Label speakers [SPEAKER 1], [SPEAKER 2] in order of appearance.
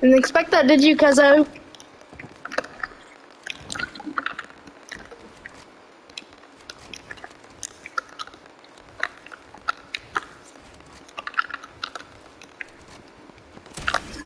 [SPEAKER 1] Didn't expect that, did you, Kazo?